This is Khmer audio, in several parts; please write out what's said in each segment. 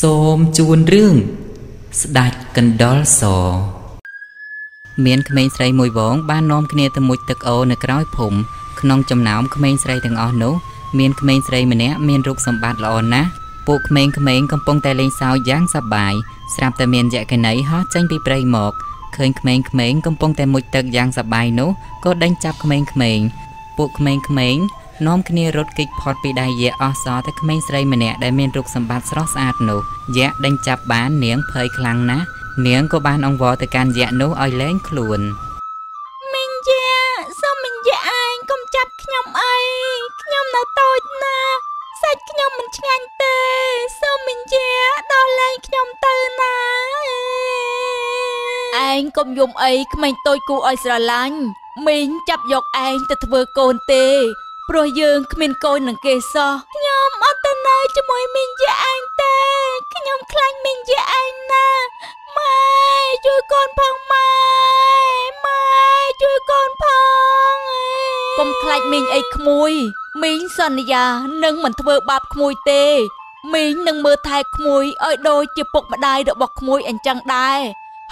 សូមជូនរឿងស្ដាច់កណ្ដុលសមានក្មេងស្រីមួយវងបាននាំគ្នាទៅមុជទឹកអូរនៅក្រោយភូមិក្នុងចំណោមក្មេងស្រីទាំងអស់នោះមានក្មេងស្រីម្នាក់មានរូបសម្បត្តិល្អណាស់ពួកក្មេងៗកំពុងតែលេងសើចយ៉ាងសប្បាយស្រាប់តែមានយក្ខិនីហោះចេញពីព្រៃមកឃើញក្មេងៗកំពុងតែមុជទឹកយ៉ាងសប្បាយនោះក៏ដេញចាប់ក្មេងៗពួកក្មេងៗ នាំគ្នារត់គេចផុតពីដៃយក្សអស់សល់តែក្មេងស្រីម្នាក់ដែលមានរូបសម្បត្តិស្រស់ស្អាតនោះយក្សដេញចាប់បាននាងភ័យខ្លាំងណាស់នាងក៏បានអង្វរទៅកាន់យក្សនោះឲ្យលែងខ្លួនមីងយ៉ាសូមមីងយ៉ាឯងកុំចាប់ខ្ញុំអីខ្ញុំនៅតូចណាស់សាច់ខ្ញុំមិនឆ្ងាញ់ទេសូមមីងយ៉ាដោះលែងខ្ញុំទៅណាឯងកុំយំអីក្មេងតូចគូឲ្យស្រឡាញ់មីងចាប់យកឯងទៅធ្វើកូនទេ ព្រោះយើងគ្មានកូននឹងគេសោះខ្ញុំអត់ទៅនៅជាមួយមីងយាឯងទេខ្ញុំខ្លាញ់មីងយាឯងណាស់ម៉ែជួយកូនផងម៉ែម៉ែជួយកូនផងកុំខ្លាចមីងអីក្មួយមីងសន្យានឹងមិនធ្វើបាបក្មួយទេមីងនឹងមើលថែក្មួយឲ្យដូចជាពុកម្ដាយរបស់ក្មួយអញ្ចឹងដែរ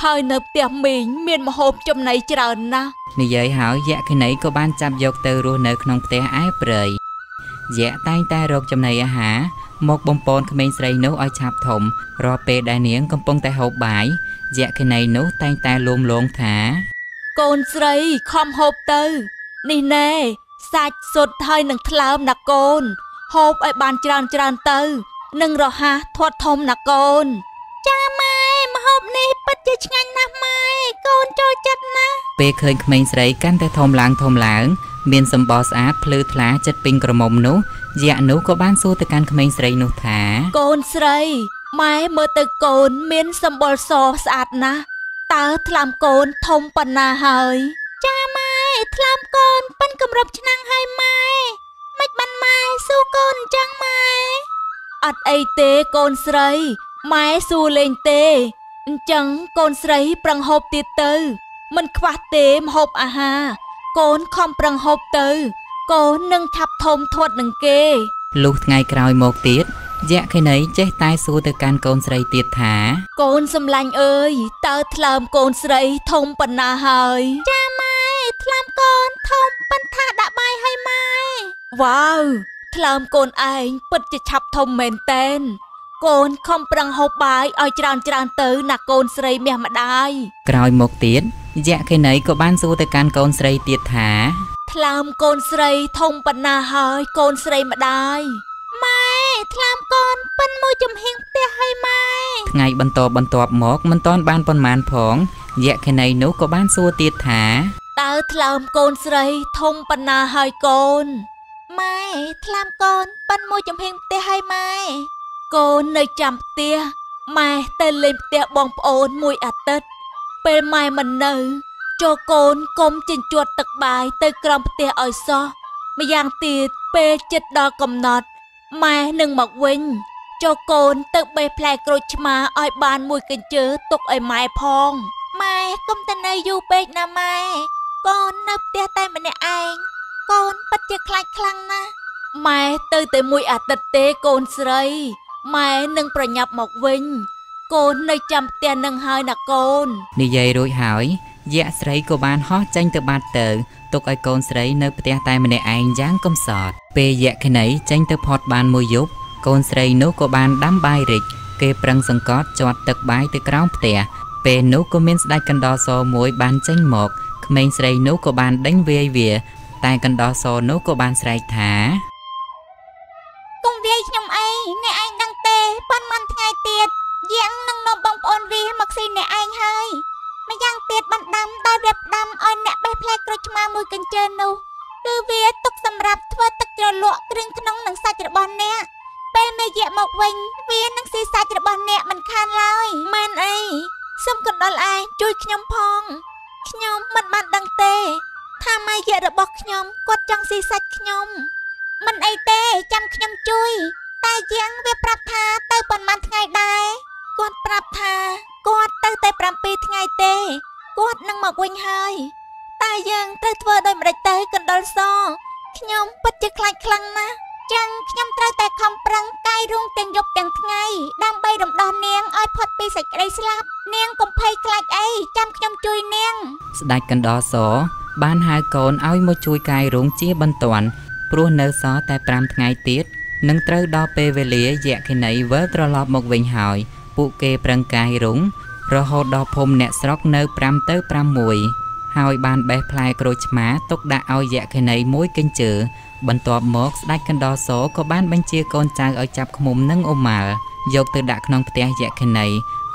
ហើយនៅផ្ទះមីងមានម្ហូបចំណីច្រើនណាស់និយាយហើយយក្ខិនីក៏បានចាប់យកទៅរស់នៅក្នុងផ្ទះឯព្រៃយក្សតែងតែរកចំណីអាហារមកបំពន់ក្មេងស្រីនោះឲ្យឆាប់ធំរាល់ពេលដែលនាងកំពុងតែហូបបាយយក្ខិនីនោះតែងតែលួងលោមថា កូនស្រីខំហូបទៅ នេះណែសាច់សុទ្ធហើយនឹងថ្លើមណាកូន ហូបឲ្យបានច្រើនច្រើនទៅនឹងរហ័សធាត់ធំណាកូន ចាម៉ែម្ហូបនេះពិត ជាឆ្ងាញ់ណាស់ម៉ែកូនចូលចិត្តណាស់ពេលឃើញក្មេងស្រីកាន់តែធំឡើងធំឡើង មានសម្បល់ស្អាតភ្លឺថ្លាចិត្តពេញក្រមុំនោះយក្សនោះក៏បានសួរទៅកាន់ក្មេងស្រីនោះថា កូនស្រីម៉ែមើលទៅកូនមានសម្បុរសស្អាតណាស់តើថ្លាមកូនធំប៉ុណ្ណាហើយ ចាម៉ែថ្លាមកូនប៉ិនគម្របឆ្នាំងហើយម៉ែមិនបានម៉ែសួរកូនអញ្ចឹងម៉ែអត់អីទេកូនស្រីម៉ែសួរលេងទេ អញ្ចឹងកូនស្រីប្រឹងហូបទៀតទៅ មិនខ្វះទេម្ហូបអាហារកូនខំប្រឹងហូបទៅ កូននឹងឆាប់ធំធាត់នឹងគេលុះថ្ងៃក្រោយមកទៀតយក្ខិនីចេះតែសួរទៅកាន់កូនស្រីទៀតថា កូនសំឡាញ់អើយតើថ្លើមកូនស្រីធំប៉ុណ្ណាហើយចាម៉ែថ្លើមកូនធំប៉ុន្តែដាក់បាយឲ្យម៉ែវ៉ាវថ្លើមកូនឯងពិតជាឆាប់ធំមែនតែន កូនខំប្រឹងហូបបាយឲ្យច្រើនច្រើនទៅណាកូនស្រីមាសម្ដាយក្រោយមកទៀតយក្ខិនីក៏បានសួរទៅកាន់កូនស្រីទៀតថាថ្លើមកូនស្រីធំប៉ុណ្ណាហើយកូនស្រីម្ដាយម៉ែថ្លើមកូនប៉ិនមួយចំហៀងផ្ទះឲ្យម៉ែថ្ងៃបន្តបន្ទាប់មកមិនទាន់បានប៉ុន្មានផងយក្ខិនីនោះក៏បានសួរទៀតថាតើថ្លើមកូនស្រីធំប៉ុណ្ណាហើយកូនម៉ែថ្លើមកូនប៉ិនមួយចំហៀងផ្ទះឲ្យម៉ែ កូននៅចាំផ្ទះម៉ែទៅលេងផ្ទះបងប្អូនមួយអាទិត្យពេលម៉ែមិននៅចូលកូនកុំចិញ្ចួតទឹកបាយទៅក្រោមផ្ទះឲ្យសោះម្យ៉ាងទៀតពេលចិត្តដល់កំណត់ម៉ែនឹងមកវិញចូលកូនទៅបេះផ្លែក្រូចឆ្មាឲ្យបានមួយកញ្ជើទុកឲ្យម៉ែផងម៉ែកុំទៅនៅយូរពេកណាម៉ែកូននៅផ្ទះតែម្នាក់ឯងកូនពិតជាខ្លាចខ្លាំងណាស់ម៉ែទៅតែមួយអាទិត្យទេកូនស្រី ម៉ែនឹងប្រញាប់មកវិញ កូននៅចាំផ្ទះនឹងហើយណាកូន និយាយរួចហើយយក្សស្រីក៏បានហោះចេញទៅបាត់ទៅទុកឲ្យកូនស្រីនៅផ្ទះតែម្នាក់ឯងយ៉ាងកំសត់ពេលយក្ខិនីចេញទៅផុតបានមួយយប់កូនស្រីនោះក៏បានដាំបាយរិចគេប្រឹងសង្កត់ជាត់ទឹកបាយទៅក្រោមផ្ទះពេលនោះក៏មានស្ដេចកណ្ដោសមួយបានចេញមកក្មេងស្រីនោះក៏បានដេញវាយវា តែកណ្ដោសនោះក៏បានស្រែកថា ប៉ុន្មានថ្ងៃទៀតយ៉ាងនឹងនាំបងប្អូនវាមកស៊ីអ្នកឯងហើយម្យ៉ាងទៀតបណ្ដាំដោយវាផ្ដាំឲ្យអ្នកបេះផ្លែក្រូចឆ្មាមួយកញ្ជើនោះគឺវាទុកសម្រាប់ធ្វើទឹកជ្រលក់គ្រឿងក្នុងនិងសាច់របស់អ្នកពេលមេយៈមកវិញវានឹងស៊ីសាច់របស់អ្នកមិនខានឡើយម៉ែនអីសូមកណ្ដុលឯងជួយខ្ញុំផងខ្ញុំមិនបានដឹងទេថាម៉ែយៈរបស់ខ្ញុំគាត់ចង់ស៊ីសាច់ខ្ញុំមិនអីទេចាំខ្ញុំជួយ តែយ៉ាងវាប្រាប់ថាទៅប៉ុន្មានថ្ងៃដែរគាត់ប្រាប់ថាគាត់ទៅតែ7ថ្ងៃទេគាត់នឹងមកវិញហើយ តែយើងត្រូវធ្វើដោយម្ដេចទៅកណ្ដុលសខ្ញុំពិតជាខ្លាចខ្លាំងណាស់ចឹងខ្ញុំត្រូវតែខំប្រឹងកាយរងទាំងយប់ទាំងថ្ងៃដើម្បីរំដោះនាងឲ្យផុតពីសេចក្តីស្លាប់នាងកុំភ័យខ្លាចអីចាំខ្ញុំជួយនាង ស្ដេចកណ្ដោសបានហៅកូនឲ្យមកជួយកាយរងជាបន្ទាន់ព្រោះនៅសល់តែ5ថ្ងៃទៀត នឹងត្រូវដល់ពេលវេលាយក្ខិនីវិលត្រឡប់មកវិញហើយ ពួកគេប្រឹងកាយរងរហូតដល់ភូមិអ្នកស្រុកនៅ5ទៅ6ហើយបានបេះផ្លែក្រូចឆ្មាទុកដាក់ឲ្យយក្ខិនីមួយកញ្ជើបន្ទាប់មកស្ដេចកណ្ដោសក៏បានបញ្ជាកូនចៅឲ្យចាប់ឃ្មុំនិងអូម៉ាល់យកទៅដាក់ក្នុងផ្ទះយក្ខិនី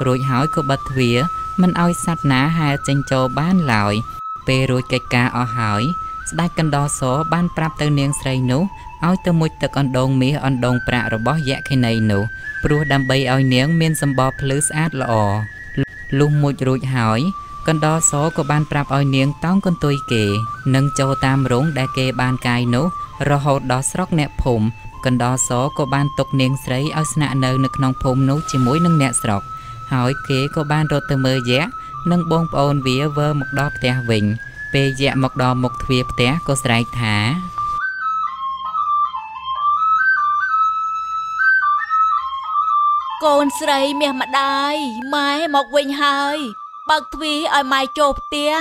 រួចហើយក៏បិទទ្វារមិនឲ្យសត្វណាហែលចេញចូលបានឡើយពេលរួចកិច្ចការអស់ហើយស្ដេចកណ្ដោសបានប្រាប់ទៅនាងស្រីនោះ ឲ្យទៅមុជទឹកអណ្ដូងមាសអណ្ដូងប្រាក់របស់យក្ខិនីនោះព្រោះដើម្បីឲ្យនាងមានសម្បល់ភ្លឺស្អាតល្អលុះមុជរួចហើយកណ្ដោសក៏បានប្រាប់ឲ្យនាងតោងកន្ទុយគេនិងចូលតាមរោងដែលគេបានកាយនោះរហូតដល់ស្រុកអ្នកភូមិកណ្ដោសក៏បានទុកនាងស្រីឲ្យស្នាក់នៅនៅក្នុងភូមិនោះជាមួយនឹងអ្នកស្រុកហើយគេក៏បានរត់ទៅមើលយក្សនិងបងប្អូនវាវើមកដល់ផ្ទះវិញពេលយក្សមកដល់មុខទ្វារផ្ទះក៏ស្រែកថា កូនស្រីមាសម្ដាយម៉ែមកវិញហើយបើកទ្វារឲ្យម៉ែចូលផ្ទះ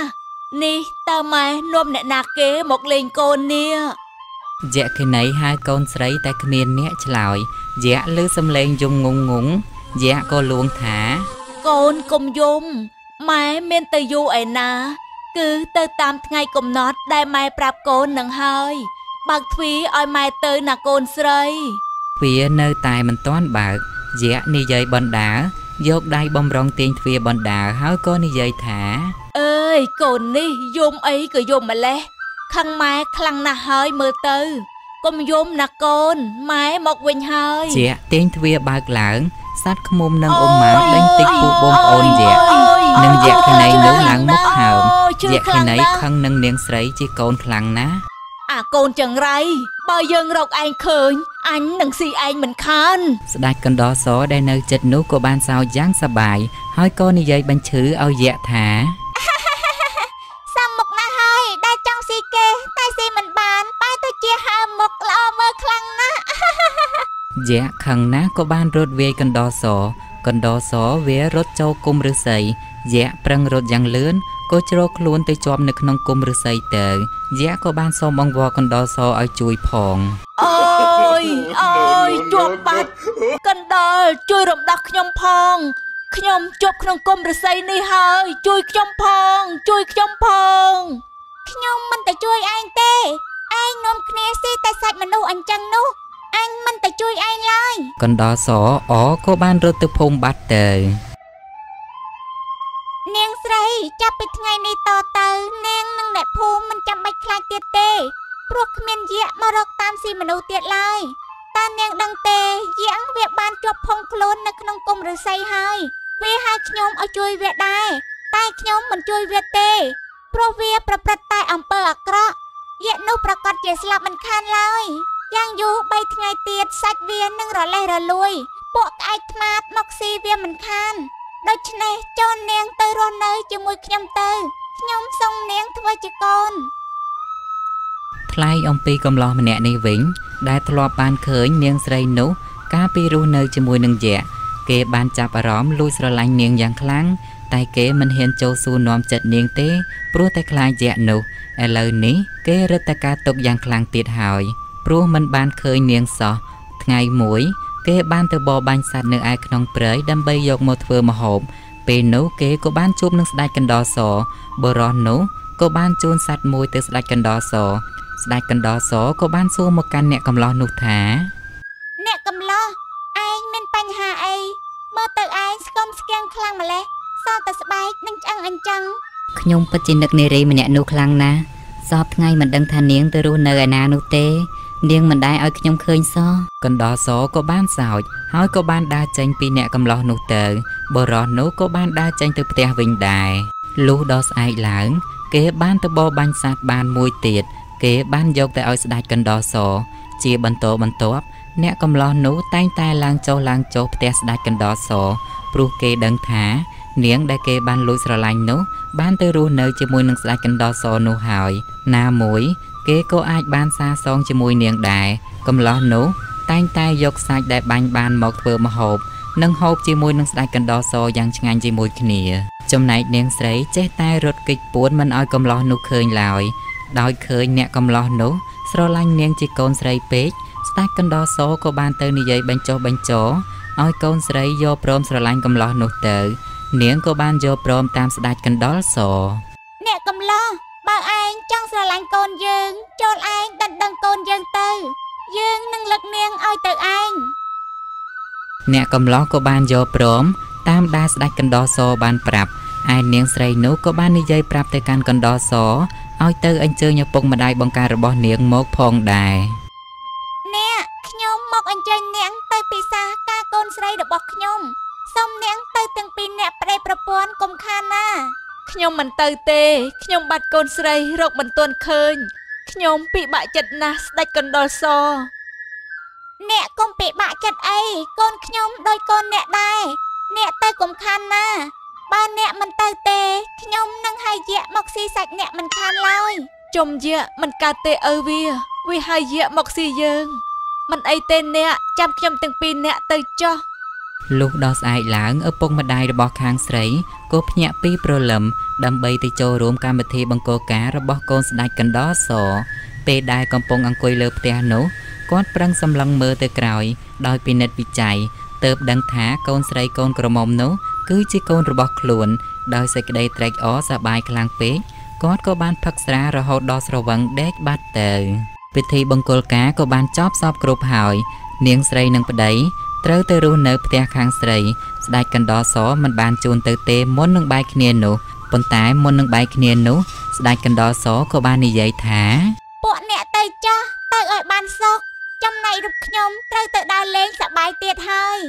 នេះតើម៉ែនាំអ្នកណាគេមកលេងកូននេះយក្ខិនីហៅកូនស្រីតែគ្មានអ្នកឆ្លើយយក្សឮសំឡេងយំងងងងយក្សក៏លួងថាកូនកុំយំម៉ែមានទៅយូរឯណា គឺទៅតាមថ្ងៃកំណត់ដែលម៉ែប្រាប់កូននឹងហើយបើកទ្វារឲ្យម៉ែទៅណាកូនស្រីវានៅតែមិនទាន់បើក យក្សនិយាយបណ្ដាលយកដៃបំរុងទាញទ្វារបណ្ដាលហើយក៏និយាយថាអើយកូននេះយំអីក៏យំម្លេះខឹងម៉ែខ្លាំងណាស់ហើយមើលទៅកុំយំណាកូនម៉ែមកវិញហើយយក្សទាញទ្វារបើកឡើងសត្វឃ្មុំនិងអ៊ុំម៉ាដេញតិចពួកបងប្អូនយក្សនិងយក្ខិនីនោះឡើងមុខហើមយក្ខិនីខឹងនឹងនាងស្រីជាកូនខ្លាំងណាស់ អាកូនចង្រៃបើយើងរកឯងឃើញអញនឹងស៊ីឯងមិនខានស្ដេចកណ្ដោសដែលនៅចិត្តនោះក៏បានសើចយ៉ាងសប្បាយហើយក៏និយាយបញ្ឈឺឲ្យយក្សថាសាំមុខណាស់ហើយដែលចង់ស៊ីគេតែស៊ីមិនបានបែរទៅជាហើមមុខល្អមើលខ្លាំងណាស់យក្សខឹងណាស់ក៏បានរត់វាយកណ្ដោសកណ្ដោសវារត់ចូលគុំឫស្សីយក្សប្រឹងរត់យ៉ាងលឿន ក៏ជ្រកខ្លួនទៅជាប់នៅក្នុងគុំឫស្សីទៅយក្សក៏បានសូមអង្វរកណ្ដោសឲ្យជួយផងអូយអូយជាប់បាត់កណ្ដុលជួយរំដោះខ្ញុំផងខ្ញុំជាប់ក្នុងគុំរស័យនេះហើយ ជួយខ្ញុំផង ជួយខ្ញុំផងខ្ញុំមិនទៅជួយឯងទេឯងនាំគ្នាស៊ីតែសាច់មនុស្សអញ្ចឹងនោះអញមិនទៅជួយឯងឡើយកណ្ដោសអក៏បានរត់ទៅភូមិបាត់ទៅ នាងស្រីចាប់ពីថ្ងៃនេះតទៅនាងនិងអ្នកភូមិមិនចាំបាច់ខ្លាចទៀតទេ ព្រោះគ្មានយក្សមករកតាមស៊ីមនុស្សទៀតឡើយតើនាងដឹងទេយក្សវាបានជាប់ភងខ្លួននៅក្នុងគុំឫស្សីហើយវាហៅខ្ញុំឲ្យជួយវាដែរតែខ្ញុំមិនជួយវាទេព្រោះវាប្រព្រឹត្តតែអំពើអាក្រក់យក្សនោះប្រកាសជាស្លាប់មិនខានឡើយយ៉ាងយូរ3ថ្ងៃទៀតសាច់វានឹងរលេះរលួយពួកក្អែកថ្មាតមកស៊ីវាមិនខាន ដូច្នេះចូននាងទៅរស់នៅជាមួយខ្ញុំទៅខ្ញុំសូមនាងធ្វើជាកូនថ្លែងអំពីកំឡោះម្នាក់នេះវិញ ដែលធ្លាប់បានឃើញនាងស្រីនោះ កាលពីរស់នៅជាមួយនឹងយក្សគេបានចាប់អារម្មណ៍លួចស្រឡាញ់នាងយ៉ាងខ្លាំងតែគេមិនហ៊ានចូលសួរនាំចិត្តនាងទេព្រោះតែខ្លាចយក្សនោះឥឡូវនេះគេរឹតតែការទុកយ៉ាងខ្លាំងទៀតហើយព្រោះមិនបានឃើញនាងសោះថ្ងៃមួយ គេបានទៅបរបាញ់សត្វនៅឯក្នុងព្រៃដើម្បីយកមកធ្វើម្ហូបពេលនោះគេក៏បានជួបនឹងស្ដេចកណ្ដោសបរោះនោះក៏បានជូនសត្វមួយទៅស្ដេចកណ្ដោសស្ដេចកណ្ដោសក៏បានសួរមកកាន់អ្នកកំឡោះនោះថាអ្នកកំឡោះឯងមានបញ្ហាអីមើលទៅឯងស្គមស្គាំងខ្លាំងម្លេះសល់តែស្បែកនិងឆ្អឹងអញ្ចឹងខ្ញុំពិតជានឹកនារីម្នាក់នោះខ្លាំងណាស់សពថ្ងៃមិនដឹងថានាងទៅរស់នៅឯណានោះទេ នាងមិនដែលឲ្យខ្ញុំឃើញសោះកណ្ដោសក៏បានសោចហើយក៏បានដើរចេញពីអ្នកកំឡោះនោះទៅបរោះនោះក៏បានដើរចេញទៅផ្ទះវិញដែរលុះដល់ស្អែកឡើង គេបានទៅបរបាញ់សត្វបានមួយទៀតគេបានយកទៅឲ្យស្ដេចកណ្ដោសជាបន្តបន្ទាប់អ្នកកំឡោះនោះតែងតែឡើងចុះឡើងចុះផ្ទះស្ដេចកណ្ដោសព្រោះគេដឹងថា នាងដែលគេបានលួចស្រឡាញ់នោះបានទៅរស់នៅជាមួយនឹងស្ដេចកណ្ដោសនោះហើយណាមួយ គេក៏អាចបានសាសងជាមួយនាងដែរកកំឡោះនោះតែងតែយកសាច់ដែលបាញ់បានមកធ្វើម្ហូបនិងហូបជាមួយនឹងស្ដេចកណ្ដោសយ៉ាងឆ្ងាញ់ជាមួយគ្នា ចំណែកនាងស្រីចេះតែរត់គេចពួនមិនឲ្យកំឡោះនោះឃើញឡើយដោយឃើញអ្នកកំឡោះនោះស្រឡាញ់នាងជាកូនស្រីពេកស្ដេចកណ្ដោសក៏បានទៅនិយាយបញ្ចុះបញ្ចោឲ្យកូនស្រីយកព្រមស្រឡាញ់កំឡោះនោះទៅ នាងក៏បានយកព្រមតាមស្ដេចកណ្ដោសអ្នកកំឡោះ បើឯងចង់ស្រឡាញ់កូនយើង ចូលឯងដណ្ដឹងកូនយើងទៅ យើងនឹងលឹកនាងឲ្យទៅឯងអ្នកកំឡោះក៏បានយកព្រម តាមដែលស្ដេចកណ្ដោសបានប្រាប់ឯនាងស្រីនោះក៏បាននិយាយប្រាប់ទៅកាន់កណ្ដោសឲ្យទៅអញ្ជើញឪពុកម្ដាយបង្ការរបស់នាងមកផងដែរអ្នកខ្ញុំមកអញ្ជើញនាងទៅពិសាការកូនស្រីរបស់ខ្ញុំសូមនាងទៅទាំងពីរអ្នកប្តីប្រពន្ធកុំខានណា ខ្ញុំមិនទៅទេខ្ញុំបាត់កូនស្រីរកមិនទាន់ឃើញខ្ញុំពិបាកចិត្តណាស់ស្ដេចកណ្ដុលសអ្នកកុំពិបាកចិត្តអីកូនខ្ញុំដូចកូនអ្នកដែរអ្នកទៅកុំខានណាបើអ្នកមិនទៅទេខ្ញុំនឹងហើយយៈមកស៊ីសាច់អ្នកមិនខានឡើយចំយៈមិនកើតទេឪវាវាហើយយៈមកស៊ីយើងមិនអីទេអ្នកចាំខ្ញុំទាំងពីរអ្នកទៅចុះ លុះដល់ស្អែកឡើងឪពុកម្ដាយរបស់ខាងស្រីក៏ភ្ញាក់ពីព្រលឹមដើម្បីទៅចូលរួមកម្មវិធីបង្គោលការរបស់កូនស្ដេចកណ្ដោសពេលដែលកំពុងអង្គុយលើផ្ទះនោះគាត់ប្រឹងសម្លឹងមើលទៅក្រោយ ដោយពិនិត្យវិច័យទើបដឹងថាកូនស្រីកូនក្រមុំនោះគឺជាកូនរបស់ខ្លួន ដោយសេចក្តីត្រេកអរសប្បាយខ្លាំងពេកគាត់ក៏បានផឹកស្រារហូតដល់ស្រវឹងដេកបាត់ទៅពិធីបង្គោលការក៏បានចប់សពគ្រប់ហើយ នាងស្រីនិងប្តី ត្រូវទៅរស់នៅផ្ទះខាងស្រី ស្ដេចកណ្ដោសមិនបានជូនទៅទេមុននឹងបែកគ្នានោះប៉ុន្តែមុននឹងបែកគ្នានោះស្ដេចកណ្ដោសក៏បាននិយាយថាពួកអ្នកទៅចុះទៅឲ្យបានសុខចំណែករូបខ្ញុំត្រូវទៅដើរលេងសប្បាយទៀតហើយ